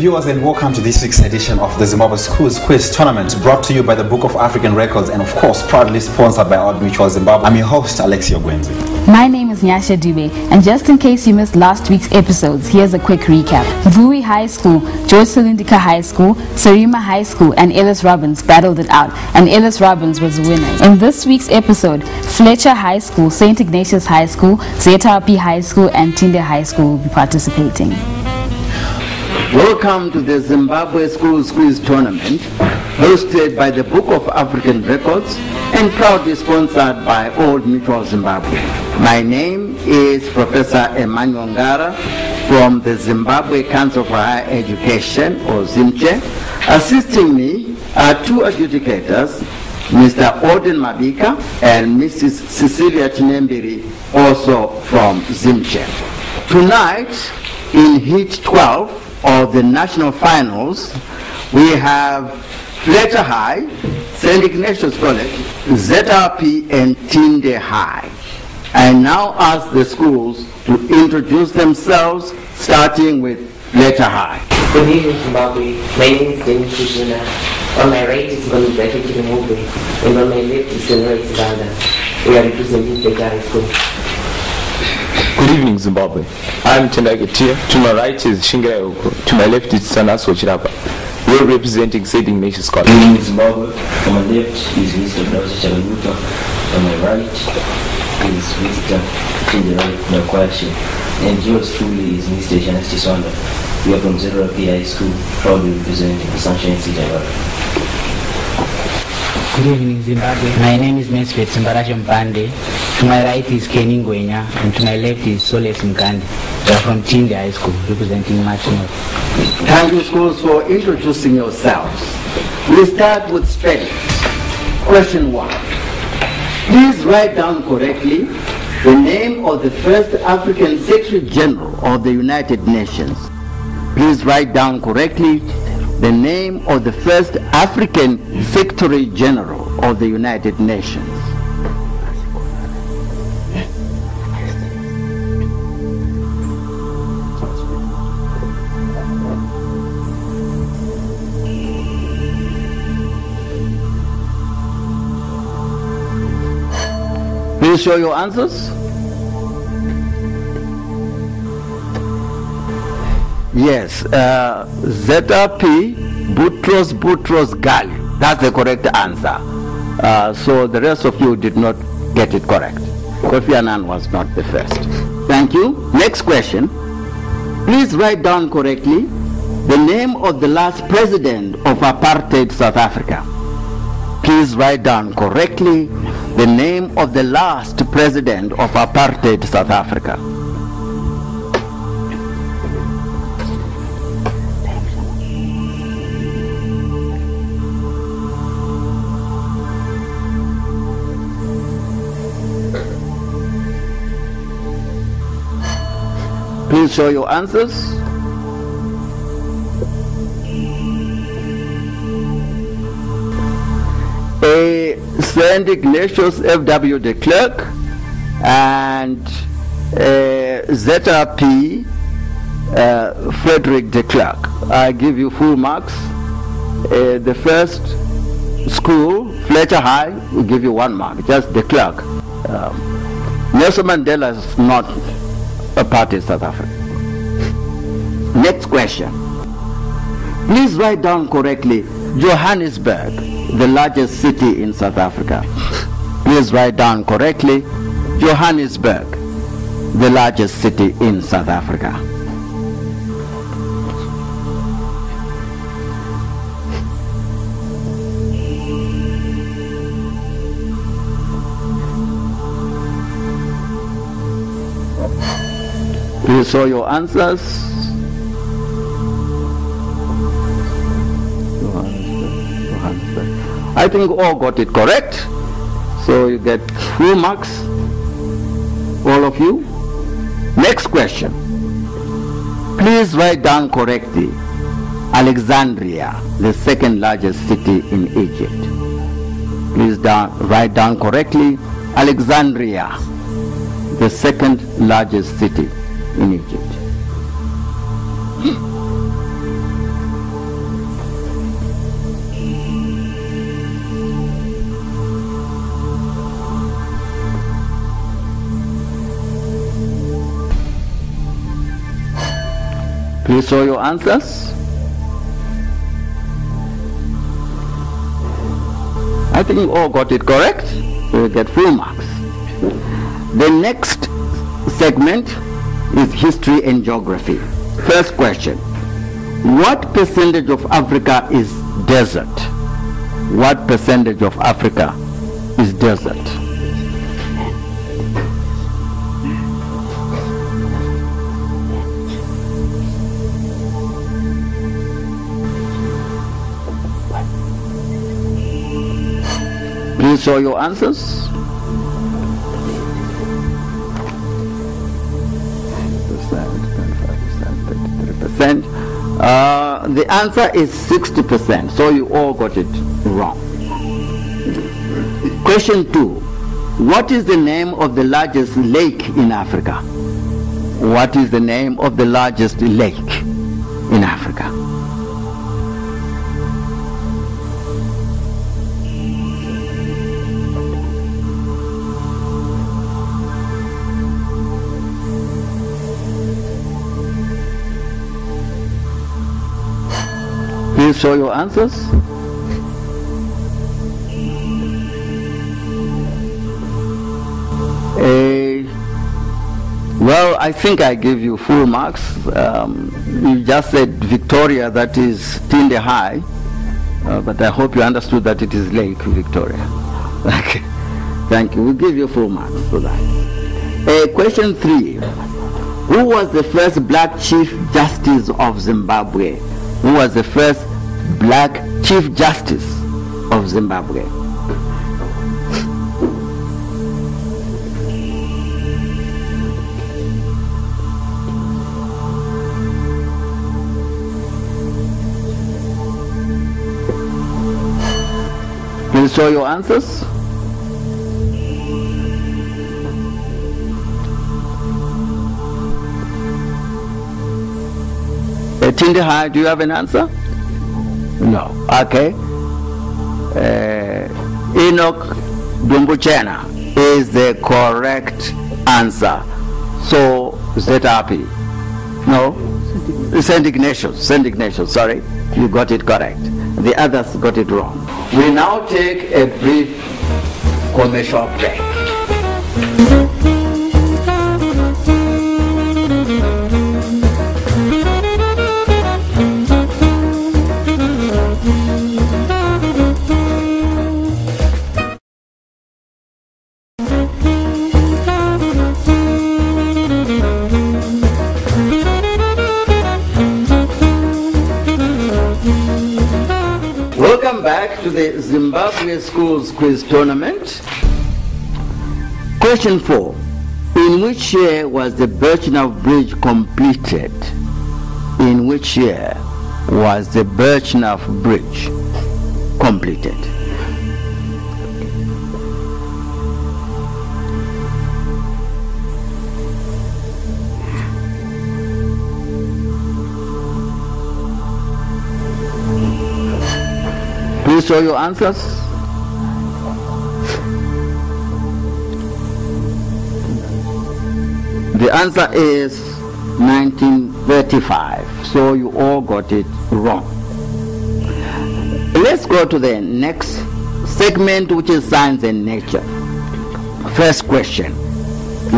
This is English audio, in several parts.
Viewers, and welcome to this week's edition of the Zimbabwe Schools Quiz Tournament, brought to you by the Book of African Records and, of course, proudly sponsored by Old Mutual Zimbabwe. I'm your host, Alexio Gwenzi. My name is Nyasha Dube, and just in case you missed last week's episodes, here's a quick recap. Vui High School, George Silundika High School, Sarima High School, and Ellis Robbins battled it out, and Ellis Robbins was the winner. In this week's episode, Fletcher High School, St. Ignatius High School, ZRP High School, and Tinde High School will be participating. Welcome to the Zimbabwe Schools Quiz Tournament, hosted by the Book of African Records and proudly sponsored by Old Mutual Zimbabwe. My name is Professor Emmanuel Ngara from the Zimbabwe Council for Higher Education, or ZIMCHE. Assisting me are two adjudicators, Mr. Odin Mabika and Mrs. Cecilia Chinembiri, also from ZIMCHE. Tonight, in Heat 12, of the national finals, we have Fletcher High, St. Ignatius College, ZRP, and Tinde High. I now ask the schools to introduce themselves, starting with Fletcher High. Good evening, Zimbabwe. My name is Dennis Kujuna. On my right is Bonizaki Kirimugwe, and on my left is Senora Isibanda. We are representing Fletcher High School. Good evening, Zimbabwe. I'm Tendage Tia. To my right is Shingai Oko. To my left is Sanas Wachirapa. We're representing St. Ignatius College. Good evening, Zimbabwe. On my left is Mr. Browser Chagaluta. On my right is Mr. Chinderai Nakwashi. And yours truly is Mr. Janice Chiswanda. We are from Zero P School, proudly representing the Sunshine City. Good evening, Zimbabwe. My name is Mesfet Simbaraja Mpande. To my right is Kenny Ngwenya, and to my left is Soles Mkandi. We are from Tinde High School, representing Martinov. Thank you, schools, for introducing yourselves. We start with strength. Question one. Please write down correctly the name of the first African Secretary General of the United Nations. Please write down correctly the name of the first African Victory General of the United Nations. Please show your answers. Yes, uh, ZRP Boutros Boutros Ghali. That's the correct answer. Uh, so the rest of you did not get it correct. Kofi Annan was not the first. Thank you. Next question. Please write down correctly the name of the last president of apartheid South Africa. Please write down correctly the name of the last president of apartheid South Africa. Please show your answers. A St. Ignatius F.W. de Klerk and a ZRP uh, Frederick de Klerk. I give you full marks. Uh, the first school, Fletcher High, will give you one mark, just de Klerk. Um, Nelson Mandela is not part in South Africa. Next question. Please write down correctly Johannesburg, the largest city in South Africa. Please write down correctly Johannesburg, the largest city in South Africa. Please show your answers. I think all got it correct. So you get full marks, all of you. Next question. Please write down correctly Alexandria, the second largest city in Egypt. Please down, write down correctly Alexandria, the second largest city in Egypt. Hmm. Please show your answers. I think you all got it correct. You will get full marks. The next segment is history and geography. First question. What percentage of Africa is desert? What percentage of Africa is desert? Please show your answers. The answer is 60%, so you all got it wrong. Question two. What is the name of the largest lake in Africa? What is the name of the largest lake in Africa? Please show your answers. Eh, well, I think I give you full marks. Um, you just said Victoria, that is Tinde High, uh, but I hope you understood that it is Lake Victoria. Okay, thank you. We'll give you full marks for that. Uh, question three. Who was the first black Chief Justice of Zimbabwe? Who was the first black Chief Justice of Zimbabwe? Please show your answers. High, do you have an answer? No. Okay. Uh, Enoch Dumbutshena is the correct answer. So, Zetapi. No? St. Ignatius. St. Ignatius, sorry. You got it correct. The others got it wrong. We now take a brief commercial break. Welcome back to the Zimbabwe Schools Quiz Tournament. Question 4. In which year was the Birchenough Bridge completed? In which year was the Birchenough Bridge completed? Please show your answers. The answer is 1935. So you all got it wrong. Let's go to the next segment, which is science and nature. First question.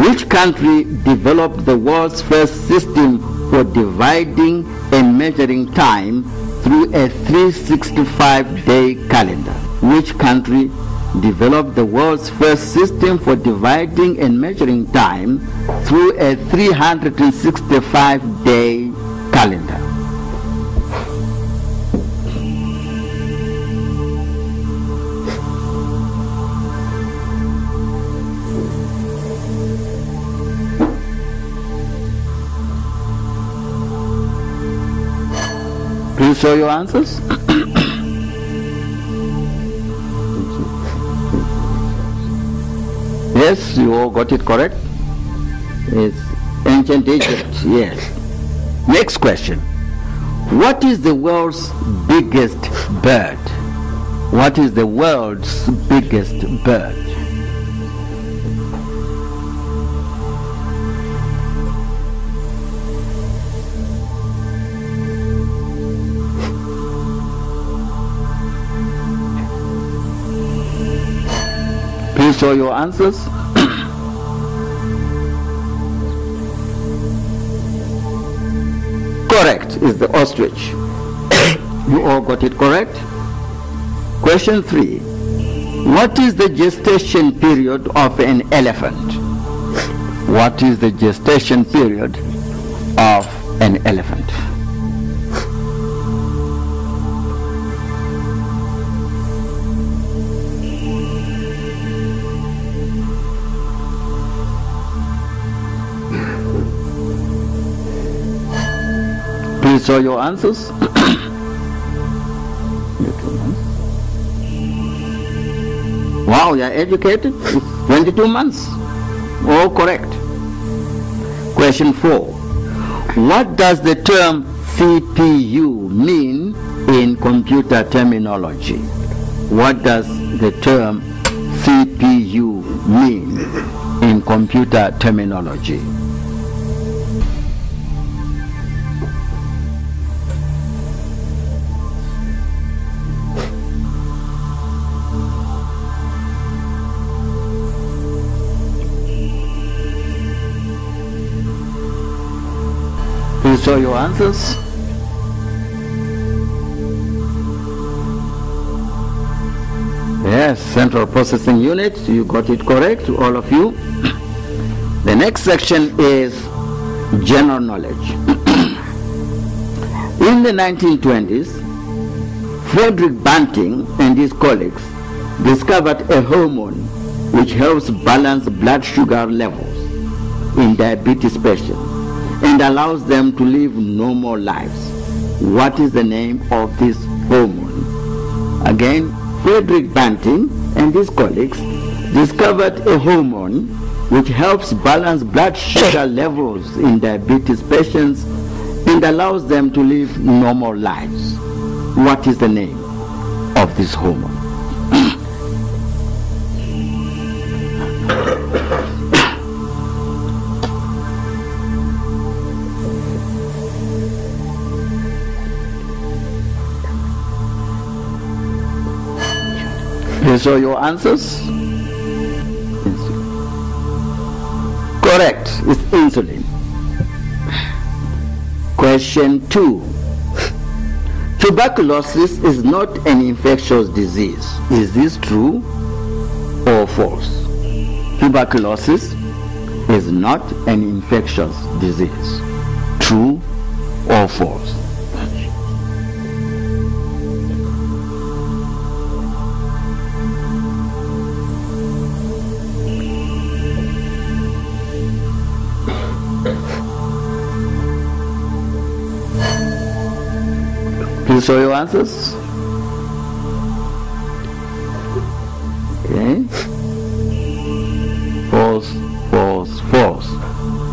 Which country developed the world's first system for dividing and measuring time through a 365 day calendar? Which country developed the world's first system for dividing and measuring time through a 365 day calendar? Show your answers. yes, you all got it correct. It's ancient Egypt, yes. Next question. What is the world's biggest bird? What is the world's biggest bird? Please show your answers. correct is the ostrich. you all got it correct? Question three. What is the gestation period of an elephant? What is the gestation period of an elephant? Please show your answers. wow, you are educated. 22 months. All correct. Question 4. What does the term CPU mean in computer terminology? What does the term CPU mean in computer terminology? Please show your answers. Yes, Central Processing Unit, you got it correct, all of you. The next section is general knowledge. In the 1920s, Frederick Banting and his colleagues discovered a hormone which helps balance blood sugar levels in diabetes patients and allows them to live normal lives. What is the name of this hormone? Again, Frederick Banting and his colleagues discovered a hormone which helps balance blood sugar levels in diabetes patients and allows them to live normal lives. What is the name of this hormone? Please show your answers. Correct, it's insulin. Question 2. Tuberculosis is not an infectious disease. Is this true or false? Tuberculosis is not an infectious disease. True or false? Your answers. Okay. False, false, false.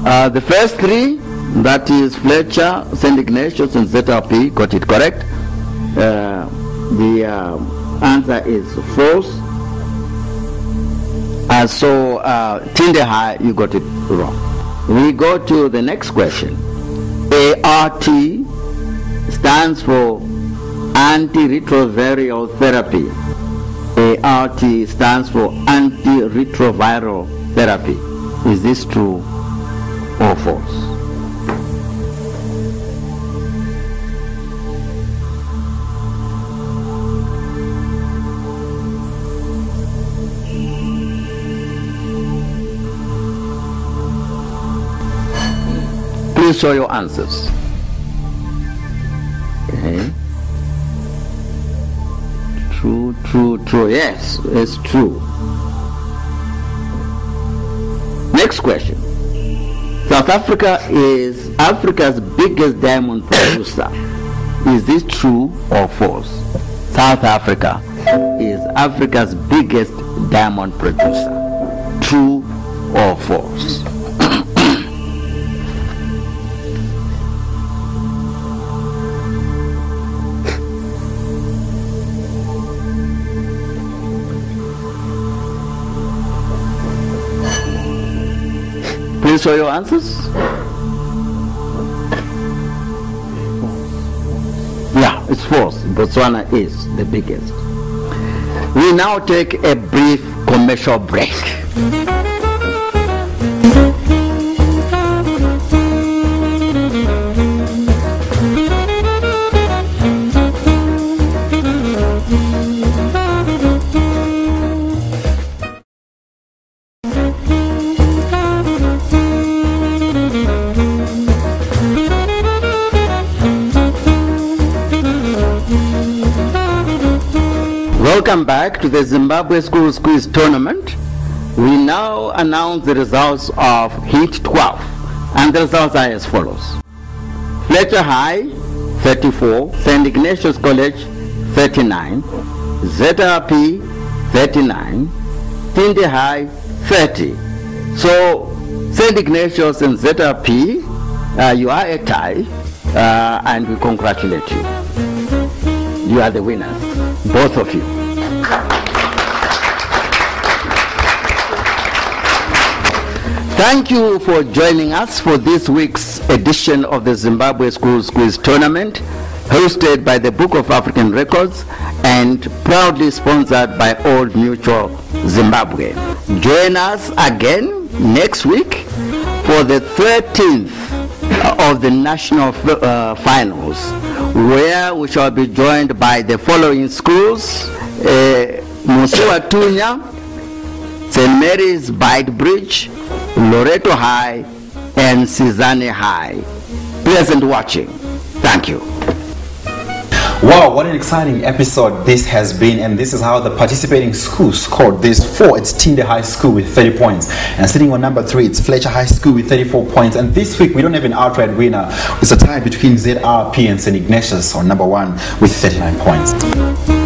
Uh, the first three, that is Fletcher, St. Ignatius, and ZRP, got it correct. Uh, the uh, answer is false. Uh, so, uh, Tinde High, you got it wrong. We go to the next question. ART stands for antiretroviral therapy. ART stands for antiretroviral therapy. Is this true or false? Please show your answers. True, true, true. Yes, it's true. Next question. South Africa is Africa's biggest diamond producer. Is this true or false? South Africa is Africa's biggest diamond producer. True or false? Please show your answers. Yeah, it's false. Botswana is the biggest. We now take a brief commercial break. Welcome back to the Zimbabwe Schools Quiz Tournament. We now announce the results of Heat 12. And the results are as follows. Fletcher High, 34. St. Ignatius College, 39. ZRP, 39. Tinde High, 30. So, St. Ignatius and ZRP, uh, you are a tie, uh, and we congratulate you. You are the winners, both of you. Thank you for joining us for this week's edition of the Zimbabwe Schools Quiz Tournament, hosted by the Book of African Records and proudly sponsored by Old Mutual Zimbabwe. Join us again next week for the 13th of the national uh, finals, where we shall be joined by the following schools, uh, Musiwa Tunya, St. Mary's Beitbridge, Loreto High, and Sizane High. Pleasant watching. Thank you. Wow, what an exciting episode this has been, and this is how the participating schools scored. There's four, it's Tinde High School with 30 points, and sitting on number three, it's Fletcher High School with 34 points. And this week, we don't have an outright winner. It's a tie between ZRP and St. Ignatius on number one with 39 points.